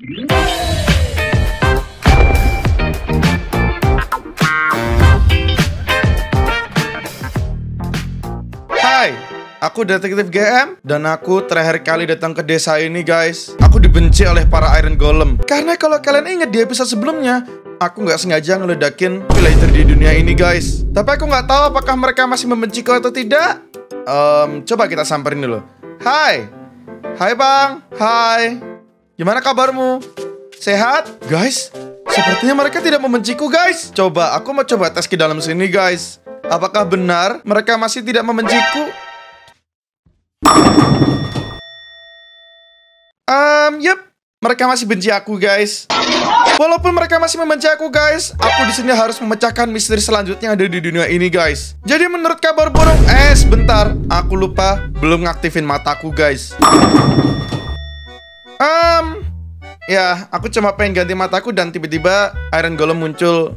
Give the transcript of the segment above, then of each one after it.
Hai, aku detektif GM dan aku terakhir kali datang ke desa ini guys. Aku dibenci oleh para Iron Golem karena kalau kalian ingat di episode sebelumnya, aku nggak sengaja ngeledakin villager di dunia ini guys. Tapi aku nggak tahu apakah mereka masih membenciku atau tidak. Em, coba kita samperin dulu. Hai, hai bang, hai. Gimana kabarmu? Sehat, guys? Sepertinya mereka tidak membenciku guys. Coba, aku mau coba tes ke dalam sini guys. Apakah benar mereka masih tidak membenciku? Um, yep, mereka masih benci aku, guys. Walaupun mereka masih membenci aku, guys, aku di sini harus memecahkan misteri selanjutnya yang ada di dunia ini, guys. Jadi menurut kabar burung, eh sebentar, aku lupa belum ngaktifin mataku, guys. Um, ya, aku cuma pengen ganti mataku dan tiba-tiba Iron Golem muncul.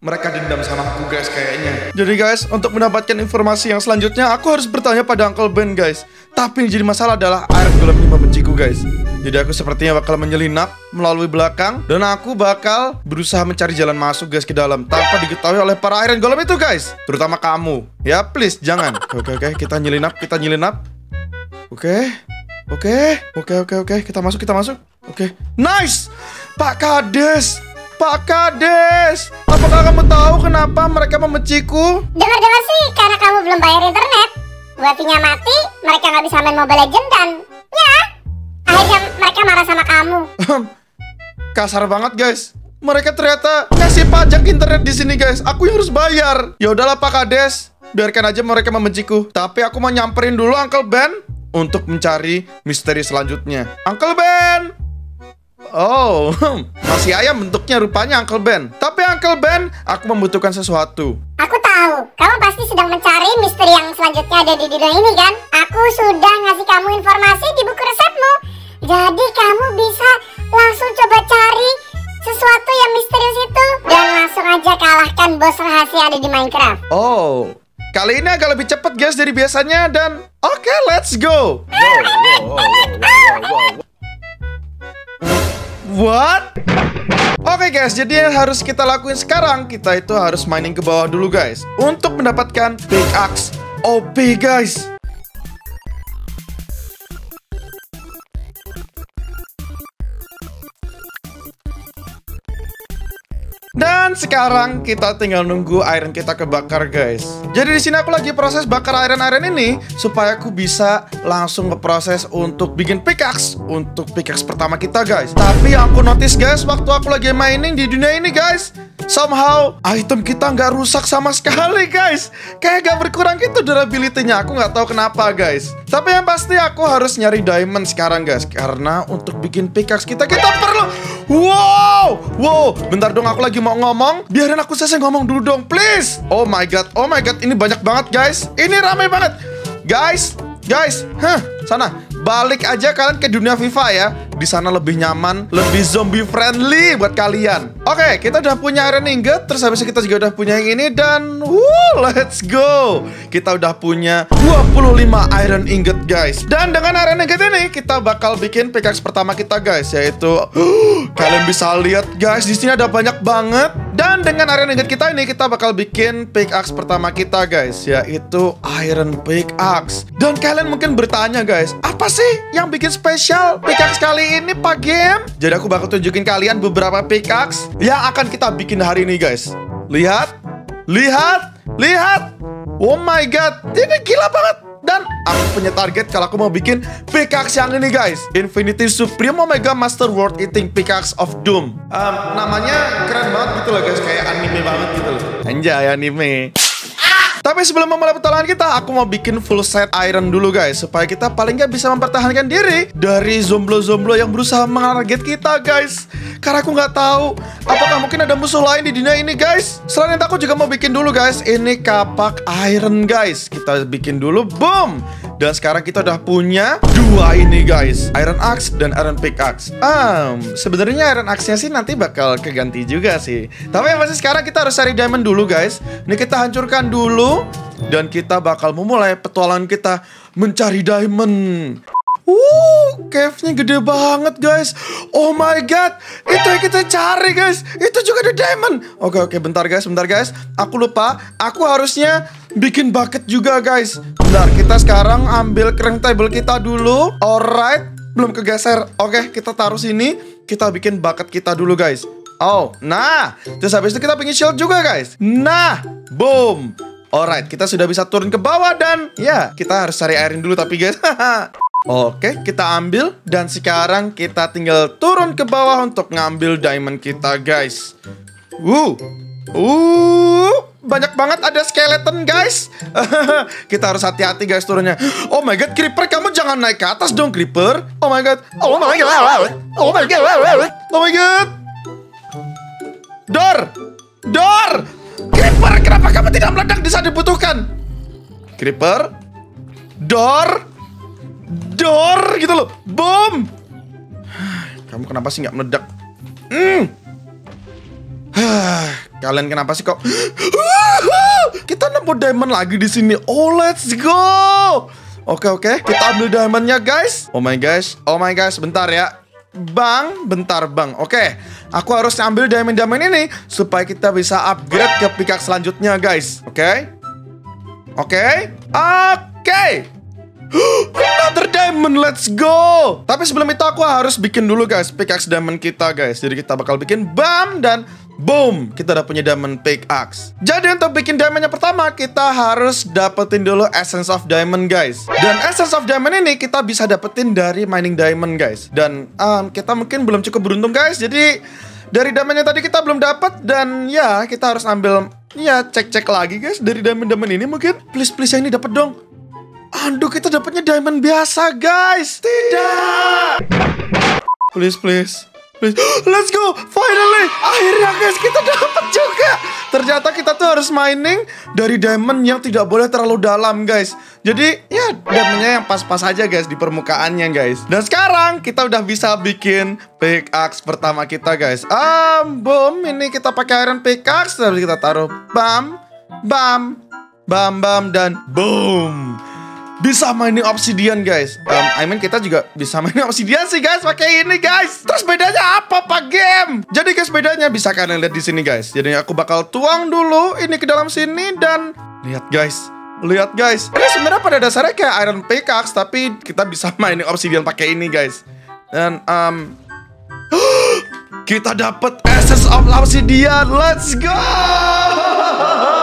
Mereka dendam sama aku guys kayaknya. Jadi guys, untuk mendapatkan informasi yang selanjutnya Aku harus bertanya pada Uncle Ben guys. Tapi yang jadi masalah adalah Iron Golem ini membenciku guys. Jadi aku sepertinya bakal menyelinap melalui belakang Dan aku bakal berusaha mencari jalan masuk guys ke dalam Tanpa diketahui oleh para Iron Golem itu guys. Terutama kamu. Ya please, jangan. Oke oke, kita nyelinap, kita nyelinap. Oke Oke, oke oke oke, kita masuk, kita masuk Oke, nice Pak Kades Pak Kades, apakah kamu tahu kenapa mereka membenciku? Dengar-dengar sih karena kamu belum bayar internet. Wifi-nya mati, mereka nggak bisa main Mobile Legends dan ya akhirnya mereka marah sama kamu. Kasar banget guys. Mereka ternyata ngasih pajak internet di sini guys. Aku yang harus bayar. Ya udahlah Pak Kades, biarkan aja mereka membenciku. Tapi aku mau nyamperin dulu Uncle Ben untuk mencari misteri selanjutnya. Uncle Ben, Oh, masih ayam bentuknya rupanya Uncle Ben. Tapi Uncle Ben, aku membutuhkan sesuatu. Aku tahu, kamu pasti sedang mencari misteri yang selanjutnya ada di dunia ini kan? Aku sudah ngasih kamu informasi di buku resepmu. Jadi kamu bisa langsung coba cari sesuatu yang misterius itu dan langsung aja kalahkan bos rahasia ada di Minecraft. Oh, kali ini agak lebih cepat guys dari biasanya dan oke, okay, let's go. What? Oke okay guys, jadi yang harus kita lakuin sekarang Kita itu harus mining ke bawah dulu guys Untuk mendapatkan pickaxe OP guys Dan sekarang kita tinggal nunggu iron kita kebakar guys. Jadi di sini aku lagi proses bakar iron-iron ini supaya aku bisa langsung ngeproses untuk bikin pickaxe untuk pickaxe pertama kita guys. Tapi yang aku notice guys waktu aku lagi mining di dunia ini guys, somehow item kita nggak rusak sama sekali guys. Kayak gak berkurang gitu durability-nya. Aku nggak tahu kenapa guys. Tapi yang pasti aku harus nyari diamond sekarang guys. Karena untuk bikin pickaxe kita kita perlu Wow, wow, bentar dong aku lagi mau ngomong. Biarin aku selesai ngomong dulu dong, please. Oh my god, oh my god, ini banyak banget guys. Ini ramai banget. Guys, guys, huh, sana. Balik aja kalian ke dunia FIFA ya di sana lebih nyaman, lebih zombie friendly buat kalian. Oke, kita udah punya iron ingot, terus habis kita juga udah punya yang ini dan wuh, let's go. Kita udah punya 25 iron ingot, guys. Dan dengan iron ingot ini kita bakal bikin pickaxe pertama kita, guys, yaitu kalian bisa lihat, guys, di sini ada banyak banget. Dan dengan iron ingot kita ini kita bakal bikin pickaxe pertama kita, guys, yaitu iron pickaxe. Dan kalian mungkin bertanya, guys, apa sih yang bikin spesial pickaxe kali ini Pak Game? Jadi aku bakal tunjukin kalian beberapa pickaxe Yang akan kita bikin hari ini guys. Lihat Lihat Lihat. Oh my god Ini gila banget dan aku punya target kalau aku mau bikin pickaxe yang ini guys. Infinity Supreme Omega Master World Eating Pickaxe of Doom. Um, Namanya keren banget gitu loh guys. Kayak anime banget gitu loh. Anjay anime tapi sebelum memulai petualangan kita, aku mau bikin full set iron dulu guys. Supaya kita paling nggak bisa mempertahankan diri Dari zomblo-zomblo yang berusaha mengarget kita guys. Karena aku nggak tahu Apakah mungkin ada musuh lain di dunia ini guys. Selain itu aku juga mau bikin dulu guys. Ini kapak iron guys. Kita bikin dulu, boom dan sekarang kita udah punya dua ini guys. Iron Axe dan Iron Pickaxe. Um, Sebenarnya Iron Axe-nya sih nanti bakal keganti juga sih. Tapi yang pasti sekarang kita harus cari diamond dulu guys. Ini kita hancurkan dulu. Dan kita bakal memulai petualangan kita mencari diamond. Uh, cave-nya gede banget guys. Oh my god, itu yang kita cari guys. Itu juga ada diamond. Oke oke, bentar guys, bentar guys. Aku lupa, aku harusnya bikin bucket juga guys. Bentar, kita sekarang ambil crafting table kita dulu. Alright, belum kegeser. Oke, kita taruh sini. Kita bikin bucket kita dulu guys. Oh, nah, terus habis itu kita bikin shield juga guys. Nah, boom. Alright, kita sudah bisa turun ke bawah dan ya, kita harus cari airin dulu tapi guys. Oke, kita ambil dan sekarang kita tinggal turun ke bawah untuk ngambil diamond kita, guys. Uh, uh, banyak banget ada skeleton, guys. kita harus hati-hati, guys, turunnya. Oh my god, creeper, kamu jangan naik ke atas dong, creeper. Oh my god, oh my god, oh my god, oh my god. Dor, Dor, creeper, kenapa kamu tidak meledak di saat dibutuhkan? Creeper, Dor. Dor gitu loh. Bom. Kamu kenapa sih nggak meledak? Hmm. Kalian kenapa sih kok? Kita nemu diamond lagi di sini. Oh, let's go. Oke oke, kita ambil diamondnya guys. Oh my guys, oh my guys, bentar ya. Bang, bentar bang. Oke, aku harus ambil diamond-diamond ini supaya kita bisa upgrade ke pickaxe selanjutnya guys. Oke, oke, oke. Another diamond, let's go! Tapi sebelum itu aku harus bikin dulu guys pickaxe diamond kita guys. Jadi kita bakal bikin bam dan boom, kita udah punya diamond pickaxe. Jadi untuk bikin diamond yang pertama kita harus dapetin dulu essence of diamond guys. Dan essence of diamond ini kita bisa dapetin dari mining diamond guys. Dan um, kita mungkin belum cukup beruntung guys. Jadi dari diamond yang tadi kita belum dapat dan ya kita harus ambil ya cek-cek lagi guys dari diamond-diamond ini mungkin please please yang ini dapat dong. Aduh, kita dapatnya diamond biasa, guys. Tidak. Please, please. Let's go. Finally. Akhirnya, guys, kita dapat juga. Ternyata kita tuh harus mining dari diamond yang tidak boleh terlalu dalam, guys. Jadi, ya, diamondnya yang pas-pas aja, guys, di permukaannya, guys. Dan sekarang kita udah bisa bikin pickaxe pertama kita, guys. Um, boom. Ini kita pakai iron pickaxe. Terus kita taruh bam, bam, bam, bam, dan boom bisa mining obsidian guys. Um, I mean kita juga bisa mining obsidian sih guys pakai ini guys. Terus bedanya apa pak game? Jadi guys bedanya bisa kalian lihat di sini guys. Jadi aku bakal tuang dulu ini ke dalam sini dan lihat guys. Lihat guys. Ini sebenarnya pada dasarnya kayak iron pickaxe tapi kita bisa mining obsidian pakai ini guys. Dan um kita dapat essence of obsidian. Let's go!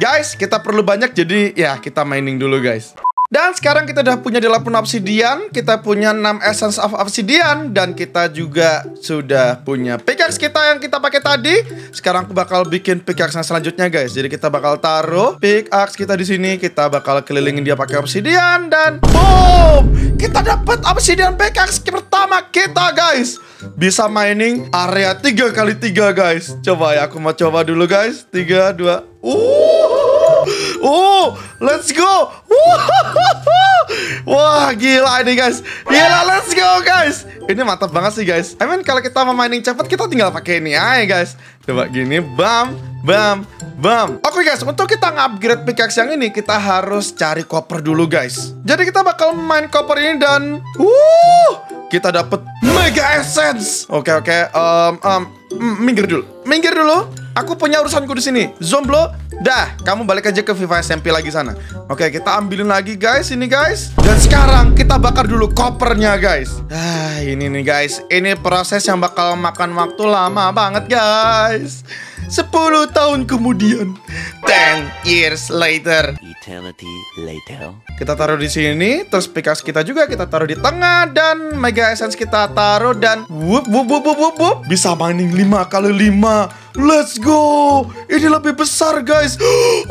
Guys, kita perlu banyak jadi ya kita mining dulu guys. Dan sekarang kita udah punya 8 obsidian, kita punya 6 essence of obsidian dan kita juga sudah punya pickaxe kita yang kita pakai tadi. Sekarang aku bakal bikin pickaxe yang selanjutnya guys. Jadi kita bakal taruh pickaxe kita di sini, kita bakal kelilingin dia pakai obsidian dan boom! Kita dapat obsidian pickaxe pertama kita guys. Bisa mining area 3 kali 3 guys. Coba ya aku mau coba dulu guys. 3 2 Uh, uh, let's go. Wah, gila ini guys. Gila, let's go guys. Ini mantap banget sih guys. I mean kalau kita mau mining cepat kita tinggal pakai ini aja guys. Coba gini, bam, bam, bam. Oke okay, guys, untuk kita ngupgrade pickaxe yang ini kita harus cari copper dulu guys. Jadi kita bakal main copper ini dan uh, kita dapat mega essence. Oke okay, oke, okay. um, um, minggir dulu, minggir dulu. Aku punya urusanku di sini. Zomblo, dah, kamu balik aja ke Viva SMP lagi sana. Oke, kita ambilin lagi guys, ini guys. Dan sekarang kita bakar dulu kopernya guys. Ah, ini nih guys, ini proses yang bakal makan waktu lama banget guys. 10 tahun kemudian 10 years later Eternity later Kita taruh di sini Terus pickaxe kita juga kita taruh di tengah Dan mega essence kita taruh Dan wup wup wup wup wup, wup. Bisa mining 5 kali 5 Let's go Ini lebih besar guys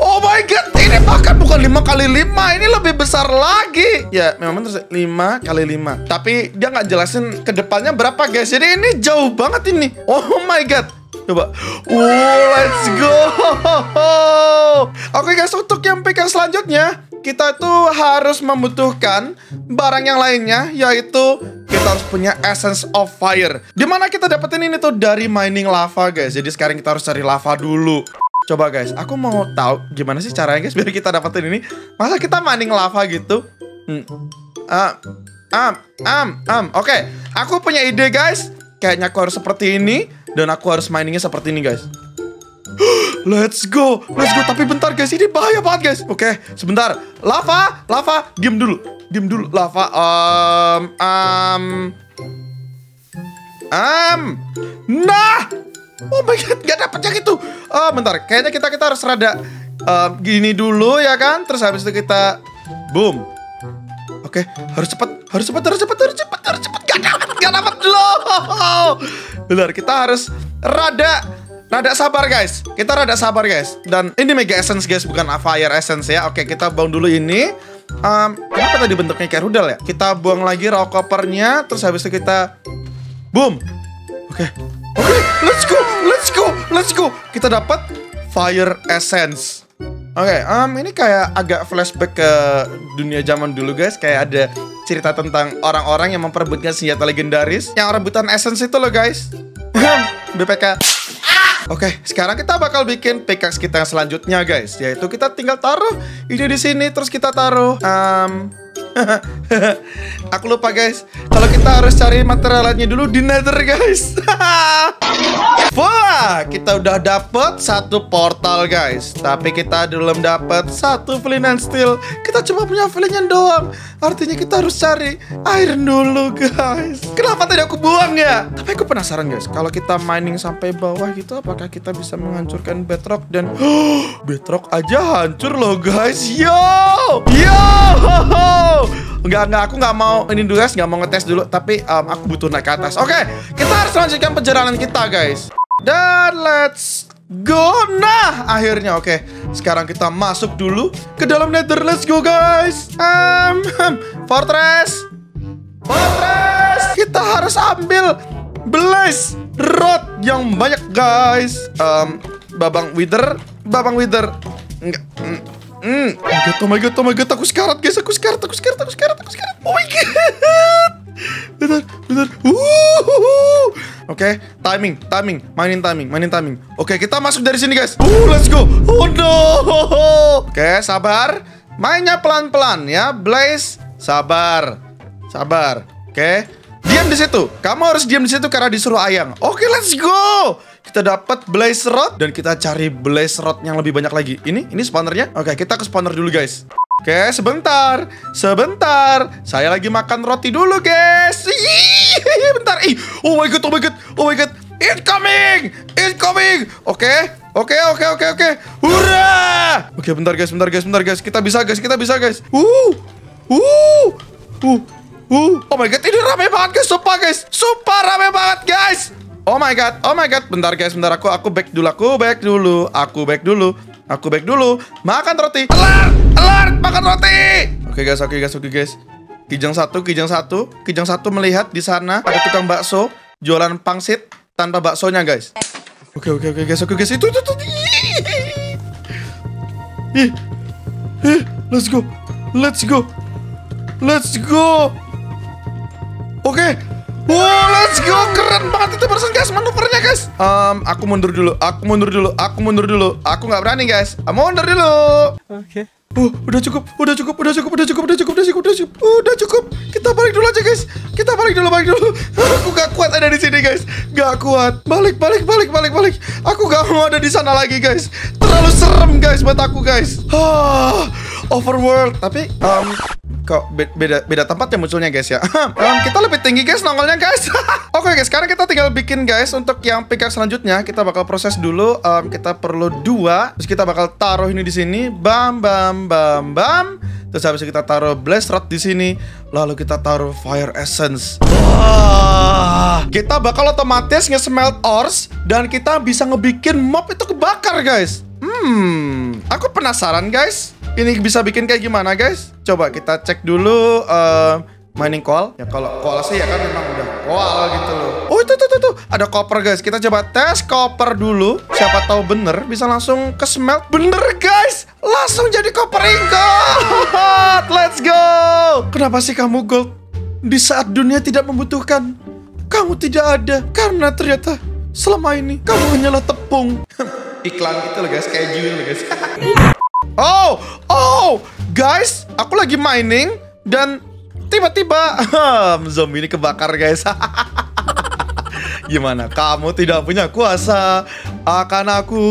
Oh my god Ini bahkan bukan 5 kali 5 Ini lebih besar lagi Ya memang terus 5 kali 5 Tapi dia nggak jelasin ke depannya berapa guys Jadi ini jauh banget ini Oh my god Coba. Oh, let's go. Oke guys, untuk yang pegang selanjutnya, kita tuh harus membutuhkan barang yang lainnya, yaitu kita harus punya essence of fire. Di mana kita dapetin ini tuh dari mining lava guys. Jadi sekarang kita harus cari lava dulu. Coba guys, aku mau tahu gimana sih caranya guys biar kita dapetin ini. Masa kita mining lava gitu? Hmm. Uh, am, am, am. Oke, aku punya ide guys. Kayaknya aku harus seperti ini dan aku harus mainingnya seperti ini guys. Let's go, let's go. Tapi bentar guys, ini bahaya banget guys. Oke, sebentar. Lava, lava, diam dulu, diam dulu. Lava, um, um, um. Nah, oh my god, nggak dapet yang itu. Oh, bentar. Kayaknya kita kita harus rada um, gini dulu ya kan. Terus habis itu kita, boom. Oke, harus cepat, harus cepat, harus cepat, harus cepat, harus cepat. Gak dapat, gak dapat loh. Bentar, kita harus rada Rada sabar guys, kita rada sabar guys Dan ini Mega Essence guys, bukan Fire Essence ya Oke, kita buang dulu ini um, Kenapa tadi bentuknya kayak rudal ya? Kita buang lagi raw coppernya Terus habis itu kita Boom oke, let's go, let's go, let's go. Kita dapat Fire Essence. Oke, um, ini kayak agak flashback ke dunia zaman dulu guys. Kayak ada cerita tentang orang-orang yang memperebutkan senjata legendaris. Yang rebutan essence itu loh guys. BPK Oke, sekarang kita bakal bikin pickaxe kita yang selanjutnya, guys. Yaitu kita tinggal taruh ini di sini, terus kita taruh. Um, Aku lupa, guys. Kalau kita harus cari materialnya dulu di Nether, guys. Wah, kita udah dapet satu portal, guys. Tapi kita belum dapet satu flint and steel. Kita cuma punya flint doang. Artinya kita harus cari air dulu, guys. Kenapa tadi aku buang ya? Tapi aku penasaran, guys. Kalau kita mining sampai bawah gitu, apakah kita bisa menghancurkan bedrock dan bedrock aja hancur loh, guys. Yo, yo. Enggak, enggak, aku nggak mau ini dulu guys, nggak mau ngetes dulu, tapi um, aku butuh naik ke atas. Oke, kita harus lanjutkan perjalanan kita guys. Dan let's go. Nah, akhirnya oke. Sekarang kita masuk dulu ke dalam Nether. Let's go guys. Um, fortress, fortress. Kita harus ambil blaze rod yang banyak guys. Um, babang wither, babang wither. Enggak. Mm. Hmm. Oh my god, oh my god, oh my god, aku sekarat guys, aku sekarat, aku sekarat, aku sekarat, aku sekarat. Oh my god. Bentar, bentar. Oke, okay, timing, timing, mainin timing, mainin timing. Oke, okay, kita masuk dari sini guys. Uh, let's go. Oh no. Oke, okay, sabar. Mainnya pelan-pelan ya, Blaze. Sabar. Sabar. Oke. Okay. Diam di situ. Kamu harus diam di situ karena disuruh ayang. Oke, okay, let's go kita dapat blaze rod dan kita cari blaze rod yang lebih banyak lagi. Ini ini spawnernya. Oke, kita ke spawner dulu, guys. Oke, sebentar. Sebentar. Saya lagi makan roti dulu, guys. Ih, bentar. Ih, oh my god, oh my god. Oh my god. Incoming! Incoming! Oke. Oke, oke, oke, oke. Hurrah! Oke, bentar guys, bentar guys, bentar guys. Kita bisa, guys. Kita bisa, guys. Uh. Uh. Uh. Uh. Oh my god, ini rame banget, guys. Sumpah, guys. Sumpah rame banget, guys. Oh my god, oh my god, bentar guys, bentar aku aku back dulu, aku back dulu, aku back dulu, aku back dulu, makan roti, alert, alert, makan roti. Oke okay, guys, oke okay, guys, oke okay, guys. Kijang satu, kijang satu, kijang satu melihat di sana ada tukang bakso jualan pangsit tanpa baksonya guys. Oke oke oke guys, oke guys, itu itu itu. Ih, ih, let's go, let's go, let's go. Oke, okay. Wow, let's go. Keren banget itu barusan guys manuvernya guys. Um, aku mundur dulu. Aku mundur dulu. Aku mundur dulu. Aku nggak berani guys. Aku mundur dulu. Oke. Okay. Uh, udah cukup, udah cukup, udah cukup, udah cukup, udah cukup, udah cukup, udah cukup, udah cukup. Kita balik dulu aja guys. Kita balik dulu, balik dulu. Aku gak kuat ada di sini guys. Gak kuat. Balik, balik, balik, balik, balik. Aku gak mau ada di sana lagi guys. Terlalu serem guys buat aku guys. Ah, overworld. Tapi um, kok beda beda tempat ya munculnya guys ya. um, kita lebih tinggi guys nongolnya guys. Oke okay, guys, sekarang kita tinggal bikin guys untuk yang pickaxe selanjutnya kita bakal proses dulu. Um, kita perlu dua, terus kita bakal taruh ini di sini. Bam bam bam bam. Terus habis kita taruh blaze rod di sini. Lalu kita taruh fire essence. Wah, kita bakal otomatis nge-smelt ores dan kita bisa ngebikin mob itu kebakar guys. Hmm, aku penasaran guys ini bisa bikin kayak gimana guys? Coba kita cek dulu uh, mining coal. Ya kalau coal sih ya kan memang udah coal gitu loh. Oh itu tuh tuh tuh ada copper guys. Kita coba tes copper dulu. Siapa tahu bener bisa langsung ke smelt. Bener guys, langsung jadi copper ingot. Let's go. Kenapa sih kamu gold? Di saat dunia tidak membutuhkan, kamu tidak ada karena ternyata selama ini kamu hanyalah tepung. Iklan gitu loh guys, kayak jual guys. Oh, oh, guys, aku lagi mining dan tiba-tiba zombie ini kebakar guys. Gimana? Kamu tidak punya kuasa akan aku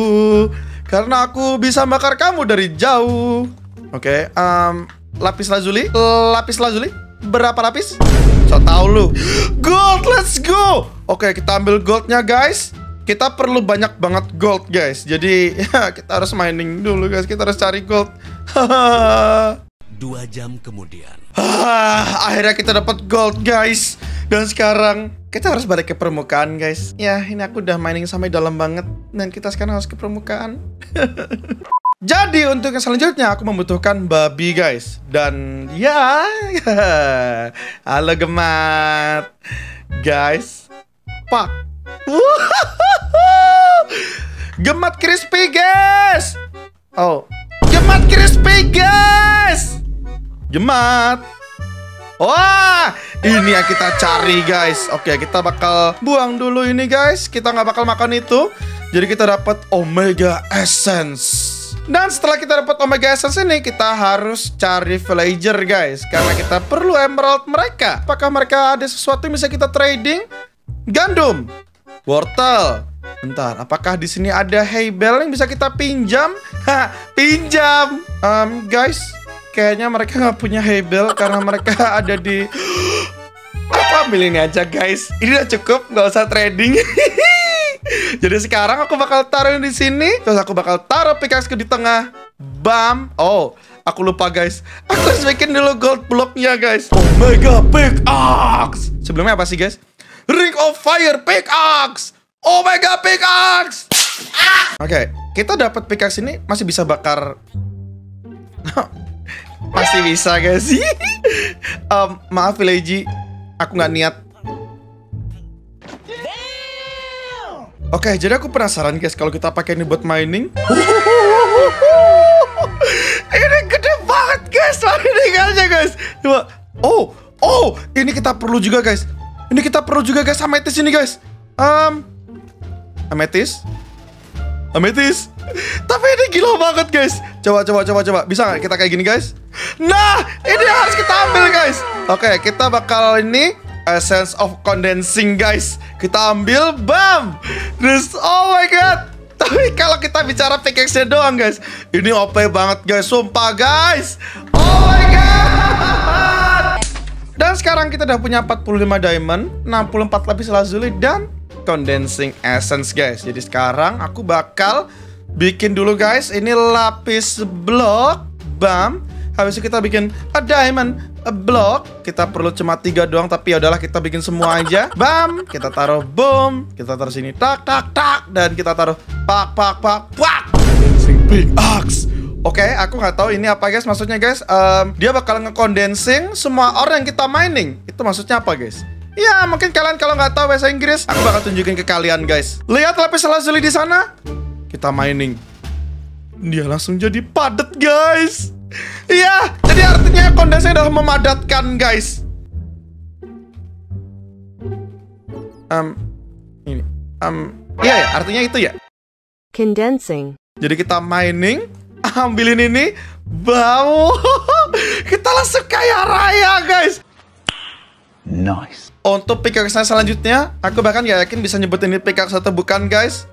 karena aku bisa bakar kamu dari jauh. Oke, um, lapis lazuli, lapis lazuli, berapa lapis? So tau lu. Gold, let's go. Oke, kita ambil goldnya guys. Kita perlu banyak banget gold guys. Jadi ya, kita harus mining dulu guys. Kita harus cari gold. Dua jam kemudian. Ah, akhirnya kita dapat gold guys. Dan sekarang kita harus balik ke permukaan guys. Ya, ini aku udah mining sampai dalam banget dan kita sekarang harus ke permukaan. Jadi untuk yang selanjutnya aku membutuhkan babi guys Dan ya Halo gemat Guys Pak Gemat crispy guys Oh Gemat crispy guys Gemat Wah, ini yang kita cari guys. Oke, kita bakal buang dulu ini guys. Kita nggak bakal makan itu. Jadi kita dapat Omega Essence. Dan setelah kita dapat Omega Essence ini, kita harus cari villager guys. Karena kita perlu emerald mereka. Apakah mereka ada sesuatu yang bisa kita trading? Gandum, wortel. Bentar, apakah di sini ada bale yang bisa kita pinjam? Ha, pinjam. Um, guys, kayaknya mereka nggak punya bale karena mereka ada di aku ambil ini aja guys. Ini udah cukup nggak usah trading. Jadi sekarang aku bakal taruh di sini terus aku bakal taruh pickaxe di tengah. Bam. Oh aku lupa guys. Aku harus bikin dulu gold blocknya guys. Omega pickaxe. Sebelumnya apa sih guys? Ring of fire pickaxe omega pickaxe Oke, kita dapat pickaxe ini masih bisa bakar masih bisa guys sih? um, maaf Village, aku nggak niat. Oke, jadi aku penasaran guys kalau kita pakai ini buat mining. ini gede banget guys, mining aja guys. Oh, oh, ini kita perlu juga guys. Ini kita perlu juga guys ametis ini guys. Um, ametis, ametis. Tapi ini gila banget guys. Coba coba coba coba. Bisa nggak kita kayak gini guys? Nah, ini harus kita ambil guys. Oke, kita bakal ini essence of condensing guys. Kita ambil, bam. Terus, oh my god. Tapi kalau kita bicara pickaxe doang guys, ini OP banget guys, sumpah guys. Oh my god. Dan sekarang kita udah punya 45 diamond, 64 lapis lazuli dan condensing essence guys. Jadi sekarang aku bakal bikin dulu guys. Ini lapis block, bam. Habis itu kita bikin a diamond a block. Kita perlu cuma tiga doang, tapi ya udahlah kita bikin semua aja. Bam, kita taruh boom, kita taruh sini tak tak tak, dan kita taruh pak pak pak pak. Condensing big axe. Oke, aku nggak tahu ini apa guys. Maksudnya guys, em, dia bakal ngekondensing semua orang yang kita mining. Itu maksudnya apa guys? Ya, mungkin kalian kalau nggak tahu bahasa Inggris, aku bakal tunjukin ke kalian guys. Lihat lapis lazuli di sana. Kita mining. Dia langsung jadi padat guys. Iya, jadi artinya kondensnya udah memadatkan guys. Um, ini, um, iya ya, artinya itu ya. condensing, Jadi kita mining, ambilin ini, bau, kita langsung kaya raya guys. Nice. Untuk pickaxe selanjutnya, aku bahkan gak yakin bisa nyebut ini pickaxe atau bukan guys.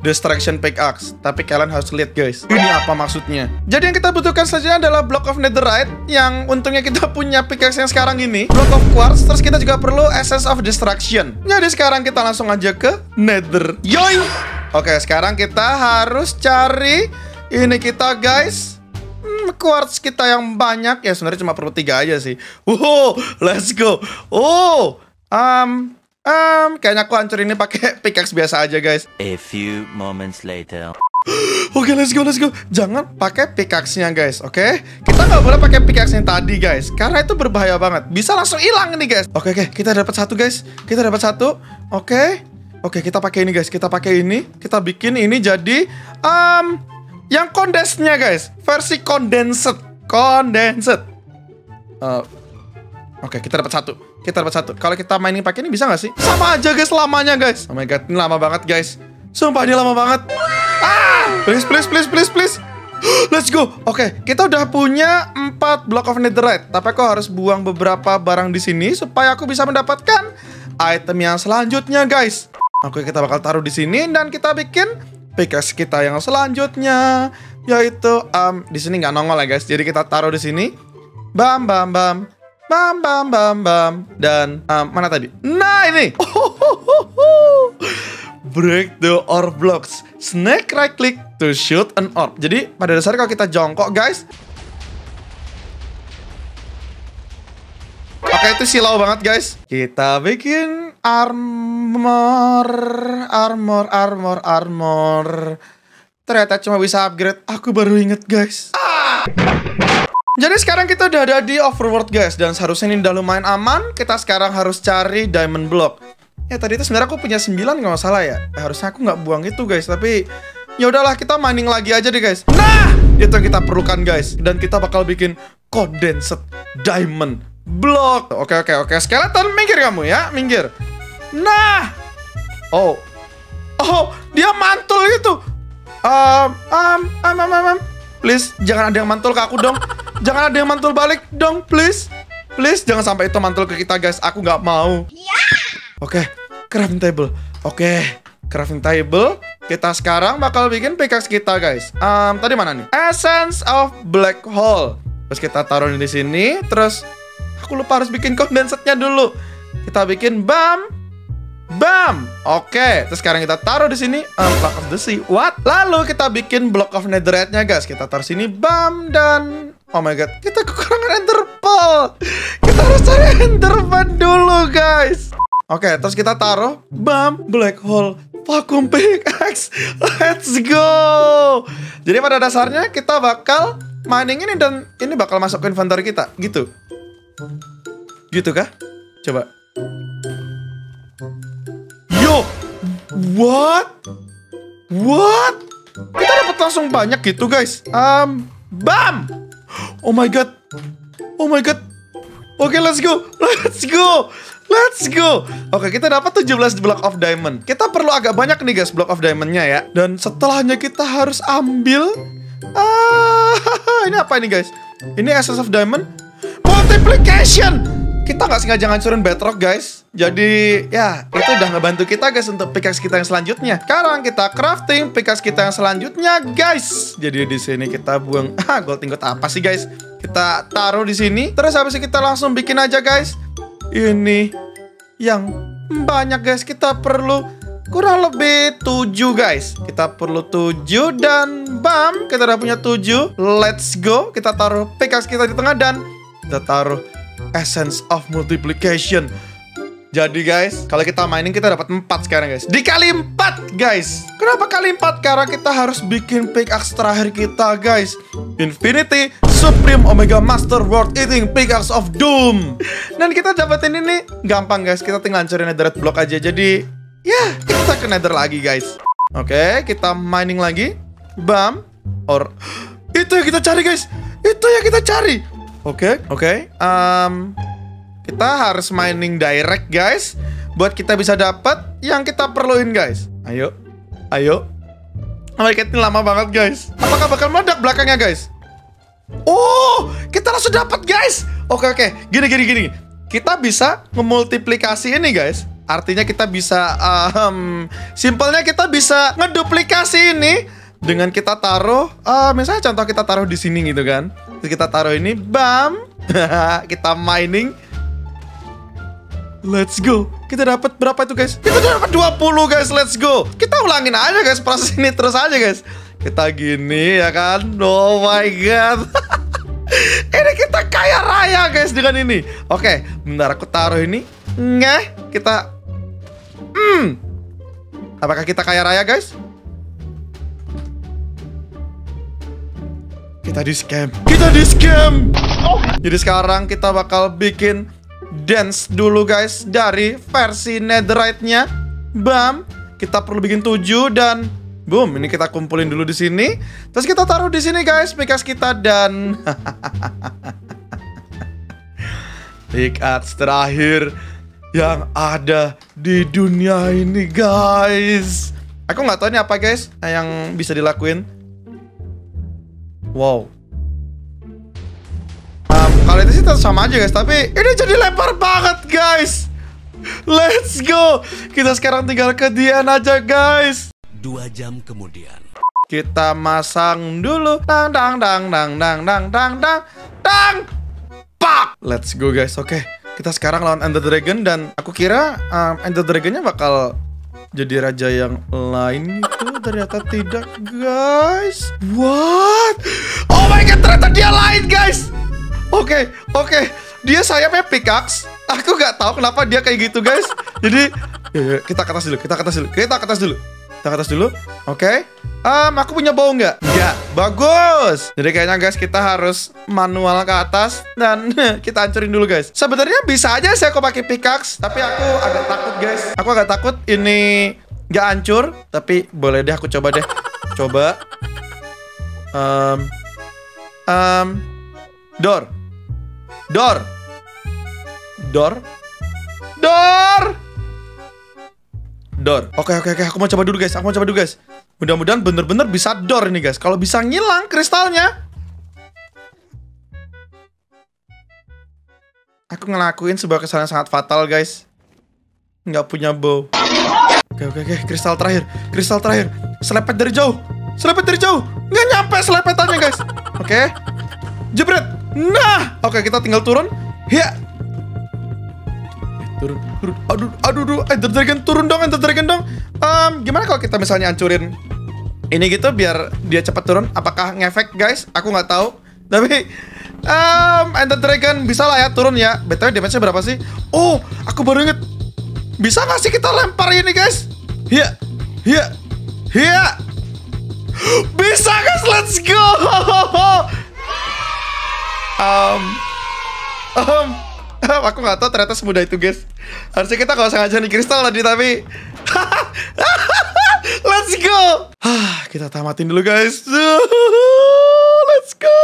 Destruction pickaxe, tapi kalian harus lihat guys, ini apa maksudnya? Jadi yang kita butuhkan selanjutnya adalah block of netherite, yang untungnya kita punya pickaxe yang sekarang ini, block of quartz, terus kita juga perlu essence of destruction. Jadi sekarang kita langsung aja ke nether. Yoi! Oke, sekarang kita harus cari ini kita guys. Hmm, quartz kita yang banyak ya sebenarnya cuma perlu tiga aja sih. Wow, let's go. Oh, um, um, kayaknya aku hancurin ini pakai pickaxe biasa aja guys. A few moments later. Oke, let's go, let's go. Jangan pakai pickaxe-nya guys, oke? Kita nggak boleh pakai pickaxe yang tadi guys, karena itu berbahaya banget. Bisa langsung hilang nih guys. Oke, oke, kita dapat satu guys. Kita dapat satu. Oke, oke, kita pakai ini guys. Kita pakai ini. Kita bikin ini jadi um yang kondensnya guys, versi condensed, condensed. Uh, Oke, kita dapat satu. Kita dapat satu. Kalau kita mining pakai ini bisa nggak sih? Sama aja guys lamanya guys. Oh my god, ini lama banget guys. Sumpah ini lama banget. Ah! Please, please, please, please, please. Let's go. Oke, kita udah punya 4 block of netherite. Tapi aku harus buang beberapa barang di sini supaya aku bisa mendapatkan item yang selanjutnya, guys. Oke, kita bakal taruh di sini dan kita bikin pickaxe kita yang selanjutnya yaitu um, di sini nggak nongol ya, guys. Jadi kita taruh di sini. Bam bam bam. Bam bam bam bam dan um, mana tadi? Nah, ini. Break the orb blocks. Snake right click to shoot an orb. Jadi pada dasarnya kalau kita jongkok guys. Oke itu silau banget guys. Kita bikin armor, armor, armor, armor. Ternyata cuma bisa upgrade. Aku baru inget guys. Ah! Jadi sekarang kita udah ada di overworld guys dan seharusnya ini udah lumayan aman. Kita sekarang harus cari diamond block. Ya tadi itu sebenarnya aku punya 9 nggak salah ya. Eh, harusnya aku nggak buang itu guys, tapi ya udahlah kita mining lagi aja deh guys. Nah, itu yang kita perlukan guys. Dan kita bakal bikin condensed diamond block. Oke oke oke, skeleton minggir kamu ya, minggir. Nah. Oh. Oh, dia mantul gitu. Um, um, um, um, um, um. Please, jangan ada yang mantul ke aku dong. Jangan ada yang mantul balik dong, please. Please, jangan sampai itu mantul ke kita guys. Aku nggak mau. Oke, crafting table. Oke, crafting table. Kita sekarang bakal bikin pickaxe kita, guys. Um, tadi mana nih? Essence of black hole. Terus kita taruh di sini. Terus aku lupa harus bikin condensetnya dulu. Kita bikin bam, bam. Oke, terus sekarang kita taruh di sini um, block of the sea. What? Lalu kita bikin block of netherite-nya, guys. Kita taruh sini bam dan Oh my god, kita kekurangan ender pearl. Kita harus cari ender pearl dulu, guys. Oke, terus kita taruh bam black hole vacuum pickaxe. Let's go. Jadi pada dasarnya kita bakal mining ini dan ini bakal masuk ke inventory kita, gitu. Gitu kah? Coba. Yo, what? What? Kita dapat langsung banyak gitu, guys. Um, bam. Oh my god. Oh my god. Oke, let's go. Let's go. Let's go. Oke, kita dapat 17 block of diamond. Kita perlu agak banyak nih guys block of diamondnya ya. Dan setelahnya kita harus ambil Ah, ini apa ini guys? Ini essence of diamond multiplication. Kita nggak sengaja ngancurin bedrock guys. Jadi ya itu udah ngebantu kita guys untuk pickaxe kita yang selanjutnya. Sekarang kita crafting pickaxe kita yang selanjutnya guys. Jadi di sini kita buang ah gold ingot apa sih guys? Kita taruh di sini. Terus habis kita langsung bikin aja guys. Ini yang banyak guys. Kita perlu kurang lebih 7 guys. Kita perlu 7 dan bam, kita udah punya 7. Let's go. Kita taruh pickaxe kita di tengah dan kita taruh essence of multiplication. Jadi guys, kalau kita mining kita dapat 4 sekarang guys. Dikali 4 guys. Kenapa kali 4? Karena kita harus bikin pickaxe terakhir kita guys. Infinity Supreme Omega Master World Eating Pickaxe of Doom. Dan kita dapetin ini gampang guys. Kita tinggal hancurin netherite block aja. Jadi ya kita ke nether lagi guys. Oke, kita mining lagi. Bam. Or itu yang kita cari guys. Itu yang kita cari. Oke, oke. Um, kita harus mining direct guys buat kita bisa dapat yang kita perluin guys. Ayo. Ayo. Oh God, ini lama banget guys. Apakah bakal meledak belakangnya guys? Oh, kita langsung dapat guys. Oke oke, gini gini gini. Kita bisa memultiplikasi ini guys. Artinya kita bisa, um, simpelnya kita bisa ngeduplikasi ini dengan kita taruh, uh, misalnya contoh kita taruh di sini gitu kan. Terus kita taruh ini, bam, kita mining. Let's go. Kita dapat berapa itu guys? Kita dapat 20 guys. Let's go. Kita ulangin aja guys proses ini terus aja guys. Kita gini ya kan. Oh my god. ini kita kaya raya guys dengan ini. Oke, bentar aku taruh ini. Nggak, kita Hmm. Apakah kita kaya raya guys? Kita di scam. Kita di scam. Jadi sekarang kita bakal bikin dance dulu guys dari versi netherite-nya. Bam. Kita perlu bikin 7 dan boom, ini kita kumpulin dulu di sini. Terus kita taruh di sini guys, pickaxe kita dan pickaxe terakhir yang ada di dunia ini guys. Aku nggak tahu ini apa guys yang bisa dilakuin. Wow. Um, kalau itu sih tetap sama aja guys, tapi ini jadi lebar banget guys. Let's go. Kita sekarang tinggal ke Dian aja guys. Dua jam kemudian. Kita masang dulu. Dang dang dang dang dang dang dang dang dang. Pak. Let's go guys. Oke. Kita sekarang lawan Ender Dragon dan aku kira um, Ender Dragonnya bakal jadi raja yang lain gitu. Ternyata tidak guys. What? Oh my god, ternyata dia lain guys. Oke, oke. Dia sayapnya pickaxe. Aku nggak tahu kenapa dia kayak gitu guys. Jadi ya, ya, kita ke atas dulu. Kita ke atas dulu. Kita ke atas dulu. Kita ke atas dulu. Oke. Um, aku punya bau nggak? Nggak. Bagus. Jadi kayaknya guys kita harus manual ke atas dan kita hancurin dulu guys. Sebenarnya bisa aja sih aku pakai pickaxe, tapi aku agak takut guys. Aku agak takut ini nggak hancur, tapi boleh deh aku coba deh. Coba. Um, um, door, door, door, door. Door. Oke oke oke, aku mau coba dulu guys. Aku mau coba dulu guys. Mudah-mudahan bener-bener bisa door ini guys. Kalau bisa ngilang kristalnya. Aku ngelakuin sebuah kesalahan sangat fatal guys. Nggak punya bow. Oke oke oke, kristal terakhir. Kristal terakhir. Selepet dari jauh. Selepet dari jauh. Nggak nyampe selepetannya guys. Oke. Jebret. Nah. Oke, kita tinggal turun. Ya. Turun, turun. Aduh, aduh, aduh. Ender Dragon turun dong, Ender Dragon dong. Em, gimana kalau kita misalnya hancurin ini gitu biar dia cepat turun? Apakah ngefek guys? Aku nggak tahu. Tapi em, Ender Dragon bisa lah ya turun ya. BTW damage-nya berapa sih? Oh, aku baru inget. Bisa nggak sih kita lempar ini guys? Iya, iya, iya. Bisa guys, let's go. Um, um, aku nggak tahu ternyata semudah itu guys. Harusnya kita nggak usah ngajarin kristal tadi tapi Let's go. Hah, kita tamatin dulu guys. Let's go.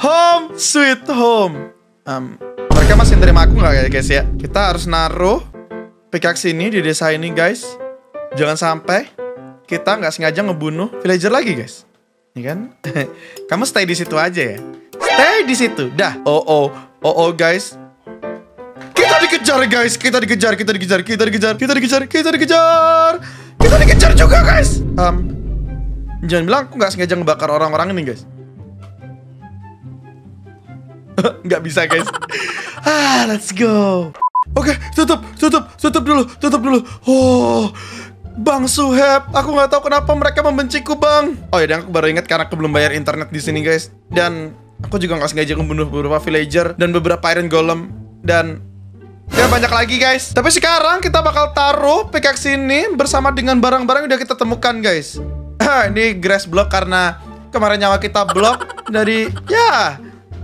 Home sweet home. Um, mereka masih terima aku nggak ya guys ya? Kita harus naruh pickaxe ini di desa ini guys. Jangan sampai kita nggak sengaja ngebunuh villager lagi guys. Ini kan? Kamu stay di situ aja ya. Stay di situ. Dah. Oh oh. Oh oh guys. Dikejar guys. Kita dikejar. Kita dikejar. Kita dikejar. Kita dikejar. Kita dikejar. Kita dikejar juga guys. Um, jangan bilang aku nggak sengaja ngebakar orang-orang ini guys. Nggak bisa guys. ah, let's go. Oke, tutup, tutup, tutup dulu, tutup dulu. Oh, Bang Suheb, aku nggak tahu kenapa mereka membenciku, Bang. Oh ya, dan aku baru ingat karena aku belum bayar internet di sini, guys. Dan aku juga nggak sengaja membunuh beberapa villager dan beberapa iron golem dan ya banyak lagi, guys. Tapi sekarang kita bakal taruh pickaxe ini bersama dengan barang-barang yang udah kita temukan, guys. ini grass block karena kemarin nyawa kita block dari ya.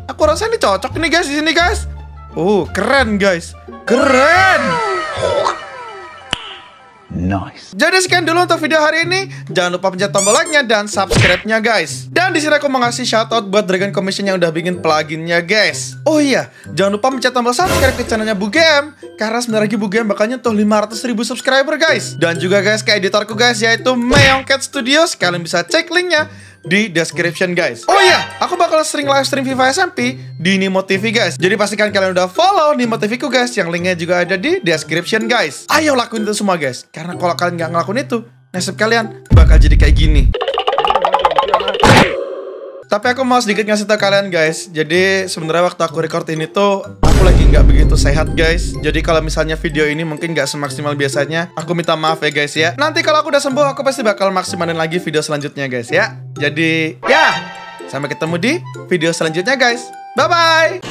Aku rasa ini cocok nih, guys, di sini, guys. Oh, keren, guys. Keren. Nice. Jadi sekian dulu untuk video hari ini. Jangan lupa pencet tombol like-nya dan subscribe-nya guys. Dan di sini aku mau ngasih shoutout buat Dragon Commission yang udah bikin pluginnya guys. Oh iya, jangan lupa pencet tombol subscribe ke channelnya Bugem karena sebentar lagi Bugem bakal nyentuh 500 ribu subscriber guys. Dan juga guys ke editorku guys yaitu Meongcat Studios. Kalian bisa cek linknya di description guys. Oh iya, aku bakal sering live stream FIFA SMP di Nimo TV guys. Jadi pastikan kalian udah follow Nimo TV ku guys, yang linknya juga ada di description guys. Ayo lakuin itu semua guys, karena kalau kalian nggak ngelakuin itu, nasib kalian bakal jadi kayak gini. Tapi aku mau sedikit ngasih tau kalian guys. Jadi sebenarnya waktu aku record ini tuh Aku lagi nggak begitu sehat guys. Jadi kalau misalnya video ini mungkin nggak semaksimal biasanya Aku minta maaf ya guys ya. Nanti kalau aku udah sembuh aku pasti bakal maksimalin lagi video selanjutnya guys ya. Jadi ya Sampai ketemu di video selanjutnya guys. Bye bye